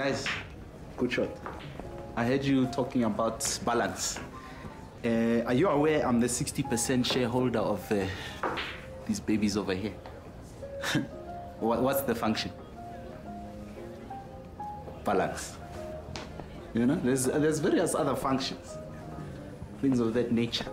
Guys, good shot. I heard you talking about balance. Uh, are you aware I'm the 60% shareholder of uh, these babies over here? what, what's the function? Balance. You know, there's, there's various other functions, things of that nature.